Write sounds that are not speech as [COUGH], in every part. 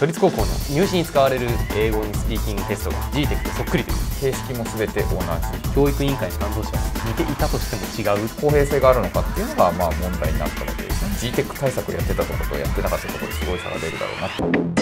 都立高校の入試に使われる英語のスピーキングテストが GTEC とそっくりという形式も全て同じ教育委員会の担当者は似ていた。としても違う公平性があるのかっていうのがまあ問題になったわけで GTEC 対策をやってたところとやってなかったところですごい差が出るだろうな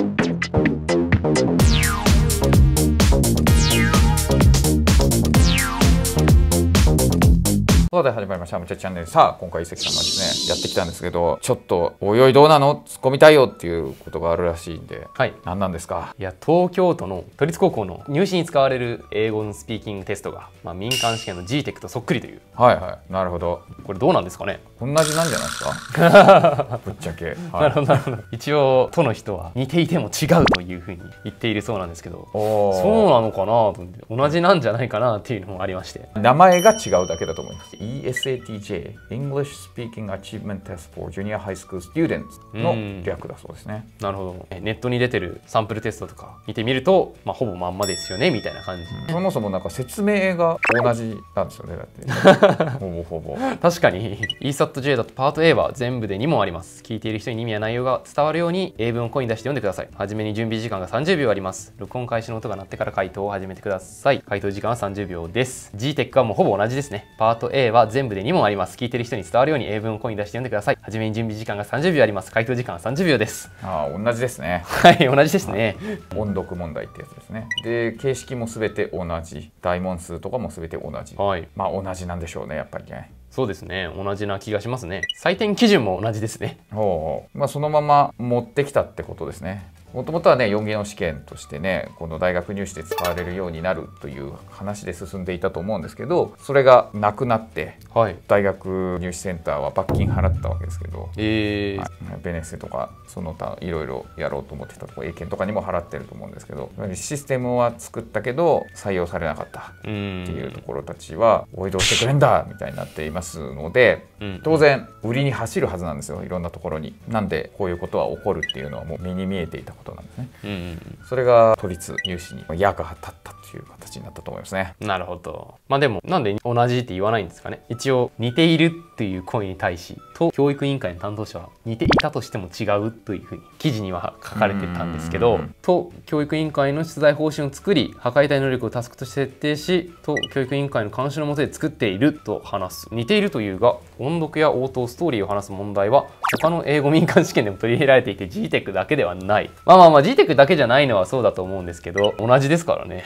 ことで始まりました、むちゃチャンネル。さあ、今回、関さんがですね、やってきたんですけど、ちょっと、おいおいどうなの？突っ込みたいよっていうことがあるらしいんで、はい。何なんですか？いや東京都の都立高校の入試に使われる英語のスピーキングテストが、まあ、民間試験の GTEC とそっくりという。はいはい、なるほど。これどうなんですかね、同じなんじゃないですか？[LAUGHS] ぶっちゃけ。はないるほどなるほど。一応都の人は似ていても違うというふうに言っているそうなんですけどそうなのかなと思って同じなんじゃないかなっていうのもありまして。名前が違うだけだと思います。ESATJ English Speaking Achievement Test for Junior High School Students の略だそうですね。なるほど。えネットに出てるサンプルテストとか見てみると、まあ、ほぼまんまですよねみたいな感じ、そもそもなんか説明が同じなんですよね。だって。[LAUGHS] ほぼほぼ。確かに。ESATJ だとパート A は全部で2問あります。聞いている人に意味や内容が伝わるように英文を声に出して読んでください。はじめに準備時間が30秒あります。録音開始の音が鳴ってから回答を始めてください。回答時間は30秒です。GTEC はもうほぼ同じですね。パート A は全部で2問あります聞いている人に伝わるように英文を声に出して読んでくださいはじめに準備時間が30秒あります回答時間は30秒ですああ、同じですね。はい同じですね音読問題ってやつですね。で、形式もすべて同じ。大問数とかもすべて同じ。はいまあ同じなんでしょうね、やっぱりね。そうですね同じな気がしますね採点基準も同じですねほうほうまあ、そのまま持ってきたってことですね。もともとはね4技能試験としてねこの大学入試で使われるようになるという話で進んでいたと思うんですけどそれがなくなってはい。大学入試センターは罰金払ったわけですけど、えー。はい。ベネッセとかその他いろいろやろうと思ってたところ英検とかにも払ってると思うんですけど。システムは作ったけど採用されなかったうんっていうところたちはおいどうしてくれんだみたいになっていますのでうん。当然売りに走るはずなんですよ。いろんなところに。なんでこういうことは起こるっていうのはもう目に見えていたことなんですね。うんうんそれが都立入試に矢が当たったという形になったと思いますねなるほど。まあでも、なんで同じって言わないんですかね。一応、似ているっていう声に対し、と教育委員会の担当者は、似ていたとしても違うというふうに、記事には書かれてたんですけどうん、と教育委員会の出題方針を作り、破壊対能力をタスクとして設定し、と教育委員会の監修のもとで作っていると話す。似ているというが、音読や応答、ストーリーを話す問題は、他の英語民間試験でも取り入れられていて、GTEC だけではない。まあまあまあ、GTEC だけじゃないのはそうだと思うんですけど、同じですからね。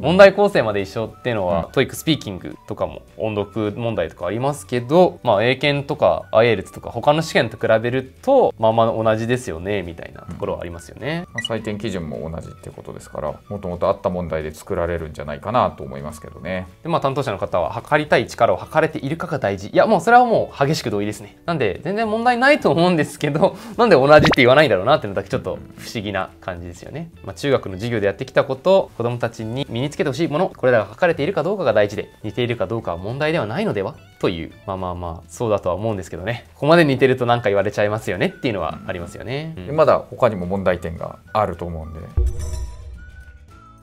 問題構成まで一緒っていうのは、 TOEIC Speaking とかも音読問題とかありますけど、まあ、英検とか IELTS とか他の試験と比べるとまあまあ同じですよねみたいなところはありますよね。まあ採点基準も同じってことですからもともとあった問題で作られるんじゃないかなと思いますけどね。でまあ担当者の方は測りたい力を測れているかが大事。いやもうそれはもう激しく同意ですね。なんで全然問題ないと思うんですけど [LAUGHS] なんで同じって言わないんだろうなっていうのだけちょっと不思議な感じですよね、まあ、中学の授業でやってきたこと子どもたちに身につけてほしいものこれらが書かれているかどうかが大事で似ているかどうかは問題ではないのではというまあまあまあそうだとは思うんですけどね。[LAUGHS] ここまで似てると何か言われちゃいますよねっていうのはありますよね、うん。でまだ他にも問題点があると思うんで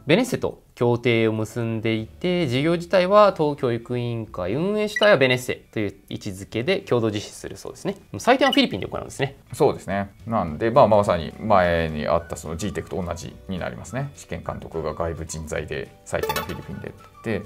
ベネッセと協定を結んでいて事業自体は東教育委員会運営主体はベネッセという位置づけで共同実施するそうですね。採点はフィリピンで行うんですね。そうですね。なんで、まあ、まさに前にあったその GTEC と同じになりますね。試験監督が外部人材で採点がフィリピンで。って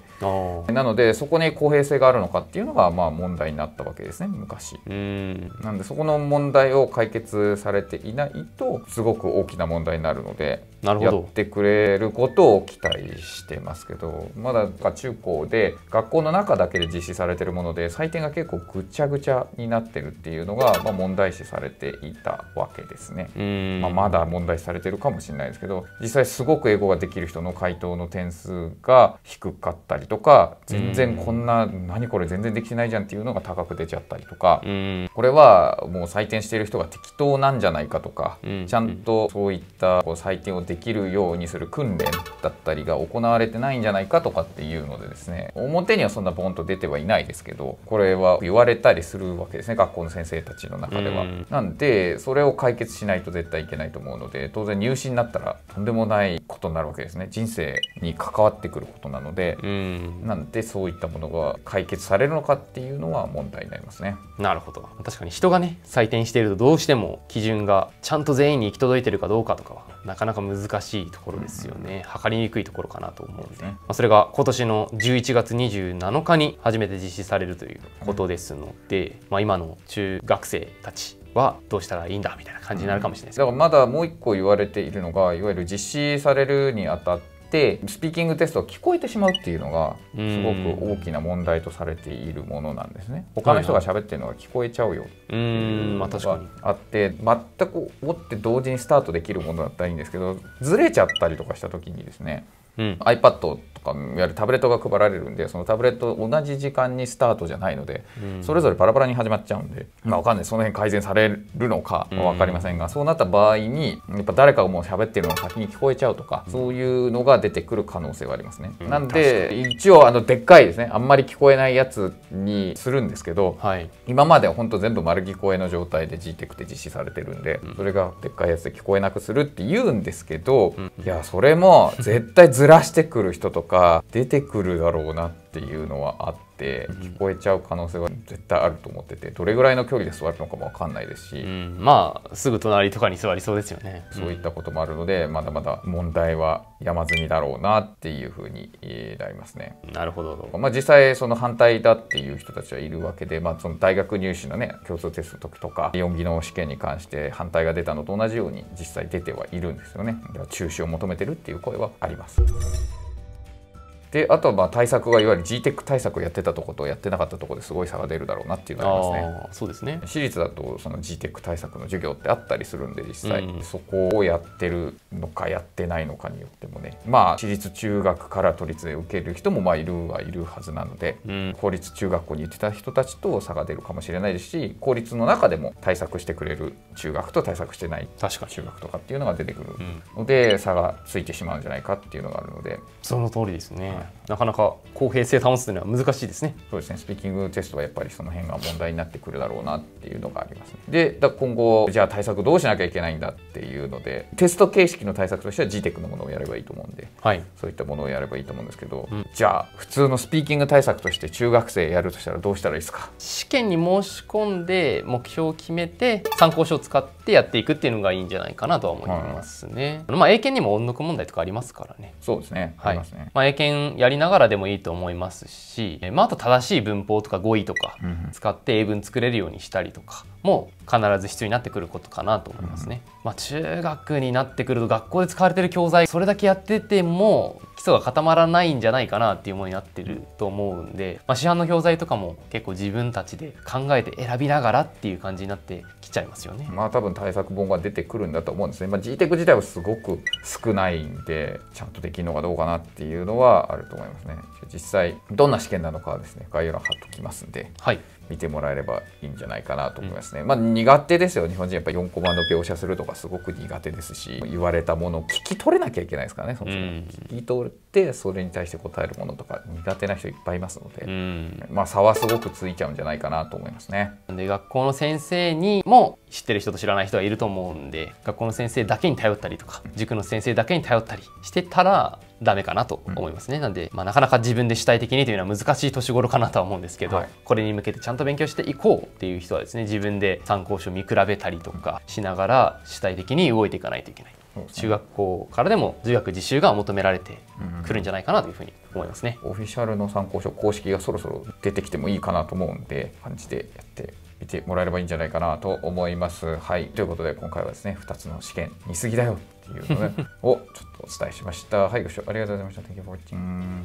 なのでそこに公平性があるのかっていうのがまあ問題になったわけですね昔。うん。なんでそこの問題を解決されていないとすごく大きな問題になるのでやってくれることを期待してますけどまだ中高で学校の中だけで実施されてるもので採点が結構ぐちゃぐちゃになってるっていうのが、まあ、問題視されていたわけですね。うん。まあ、まだ問題視されてるかもしれないですけど実際すごく英語ができる人の回答の点数が低かったりとか全然こんな何これ全然できてないじゃんっていうのが高く出ちゃったりとかうんこれはもう採点している人が適当なんじゃないかとか、うんちゃんとそういったこう採点をできるようにする訓練だったりが行われてないんじゃないかとかっていうのでですね表にはそんなボンと出てはいないですけどこれは言われたりするわけですね学校の先生たちの中では。うんなんでそれを解決しないと絶対いけないと思うので当然入試になったらとんでもないことになるわけですね人生に関わってくることなので。うん。なんでそういったものが解決されるのかっていうのは問題になりますね。なるほど。確かに人がね採点しているとどうしても基準がちゃんと全員に行き届いてるかどうかとかはなかなか難しいところですよね、測りにくいところかなと思うんで。まあ、それが今年の11月27日に初めて実施されるということですので、まあ、今の中学生たちはどうしたらいいんだみたいな感じになるかもしれないですだからまだもう一個言われているのがいわゆる実施されるにあたってスピーキングテストが聞こえてしまうっていうのがすごく大きな問題とされているものなんですね。他の人が喋ってるのが聞こえちゃうよ。うーんまあ確かに。あって全く追って同時にスタートできるものだったらいいんですけどずれちゃったりとかした時にですねうん。iPad とかいわゆるタブレットが配られるんでそのタブレット同じ時間にスタートじゃないので、うん。それぞれバラバラに始まっちゃうんで、まあ、わかんない。その辺改善されるのかは分かりませんが、そうなった場合にやっぱ誰かがもう喋ってるのが先に聞こえちゃうとか、そういうのが出てくる可能性はありますね。うん。なんで一応あのでっかいですね。あんまり聞こえないやつにするんですけど、はい。今までは本当全部丸聞こえの状態で GTEC って実施されてるんで、うん。それがでっかいやつで聞こえなくするって言うんですけど、うん。いやそれも絶対ずらしてくる人とか出てくるだろうなっていうのはあってうん。聞こえちゃう可能性は絶対あると思っててどれぐらいの距離で座るのかも分かんないですし、うん、まあすぐ隣とかに座りそうですよね。そういったこともあるのでまだまだ問題は山積みだろうなっていうふうにえーなりますね。うんなるほど。まあ、実際その反対だっていう人たちはいるわけで、まあ、その大学入試のね共通テストの時とか4技能試験に関して反対が出たのと同じように実際出てはいるんですよね。だから中止を求めてるっていう声はありますであとはまあ対策がいわゆる GTEC 対策をやってたとことやってなかったとこですごい差が出るだろうなっていうのがありますね。そうですね。私立だとその GTEC 対策の授業ってあったりするんで実際、うん。そこをやってるのかやってないのかによってもねまあ私立中学から都立で受ける人もまあいるはいるはずなので、うん。公立中学校に行ってた人たちと差が出るかもしれないですし公立の中でも対策してくれる中学と対策してない確かに。中学とかっていうのが出てくるうん。ので差がついてしまうんじゃないかっていうのがあるので。その通りですね、はいなかなか公平性保つというのは難しいですね。そうですね。スピーキングテストはやっぱりその辺が問題になってくるだろうなっていうのがありますね。で今後じゃあ対策どうしなきゃいけないんだっていうのでテスト形式の対策としては GTEC のものをやればいいと思うんではい。そういったものをやればいいと思うんですけど、うん。じゃあ普通のスピーキング対策として中学生やるとしたらどうしたらいいですか？試験に申し込んで目標を決めて参考書を使ってやっていくっていうのがいいんじゃないかなとは思いますね、まあ英検にも音読問題とかありますからね。そうですね。あはい。りますね、まあ、英検やりながらでもいいと思いますし、えまあ、あと正しい文法とか語彙とか使って英文作れるようにしたりとかも必ず必要になってくることかなと思いますね。まあ、中学になってくると学校で使われてる教材それだけやってても基礎が固まらないんじゃないかなっていうものになってると思うんで、まあ、市販の教材とかも結構自分たちで考えて選びながらっていう感じになってきちゃいますよね。まあ多分対策本が出てくるんだと思うんですね、まあ、GTEC 自体はすごく少ないんでちゃんとできるのかどうかなっていうのはあると思いますね。実際どんな試験なのかはですね概要欄貼っときますんで。はい、見てもらえればいいんじゃないかなと思いますね、まあ苦手ですよ。日本人やっぱ4コマの描写するとかすごく苦手ですし言われたものを聞き取れなきゃいけないですからねそもそも、うん。聞き取ってそれに対して答えるものとか苦手な人いっぱいいますので、うん。まあ差はすごくついちゃうんじゃないかなと思いますね。で学校の先生にも知ってる人と知らない人がいると思うんで学校の先生だけに頼ったりとか塾の先生だけに頼ったりしてたらダメかなと思いますね、なんで、まあ、なかなか自分で主体的にというのは難しい年頃かなとは思うんですけど、はいこれに向けてちゃんと勉強していこうっていう人はですね自分で参考書を見比べたりとかしながら主体的に動いていかないといけない中学校からでも自学自習が求められてくるんじゃないかなというふうに思いますね。オフィシャルの参考書公式がそろそろ出てきてもいいかなと思うんで感じでやってみてもらえればいいんじゃないかなと思います。はいということで今回はですね2つの試験似すぎだよっていうの、ね、をちょっとお伝えしました。はいご視聴ありがとうございました。Thank you for watching.